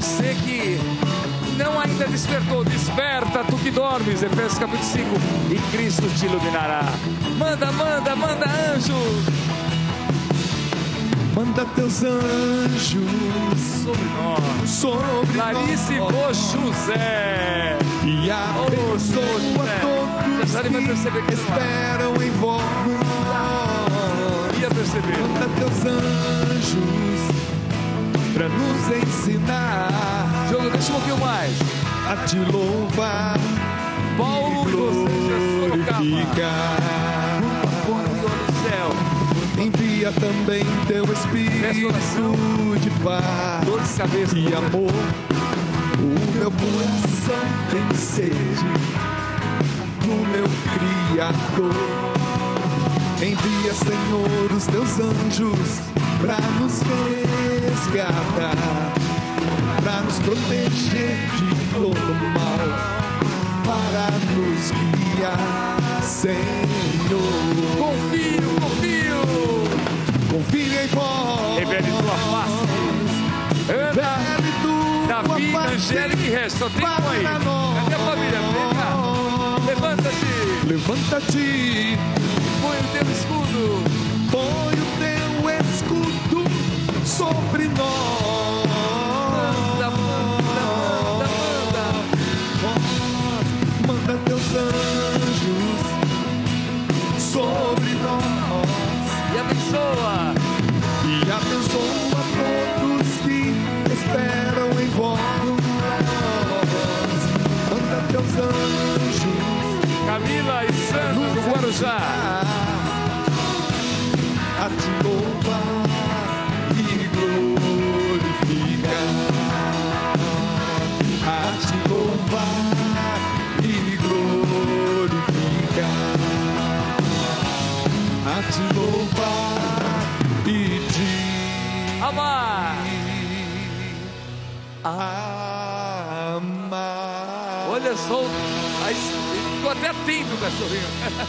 você que não ainda despertou, desperta tu que dormes, Efésios capítulo 5, e Cristo te iluminará. Manda, manda, manda anjo. Manda teus anjos sobre nós. Sobre Clarice nós. José. E abençoa todos Já vai perceber que esperam em vós. Ia perceber. Manda teus anjos para nos ensinar Jogo, deixa um pouquinho mais. a te louvar Paulo glorificar. céu. Envia também teu Espírito de paz e amor. O meu coração tem sede do meu Criador. Envia, Senhor, os teus anjos para nos resgatar, para nos proteger de todo mal, para nos guiar, Senhor. Confio, confio. Confia em vós. Revele tua face. Revele tua Davi, face Angélica e resto. Só tem um aí. Cadê a família? Vem cá. Levanta-te. Levanta-te, Põe o teu escudo. Sobre nós E abençoa. e abençoa todos que esperam em vós. Manda teus anjos Camila e Sandra do Guarujá. a te louvar e glorificar, a te louvar te louvar e te Amar. amar. Olha só. Ficou até atento o cachorrinho.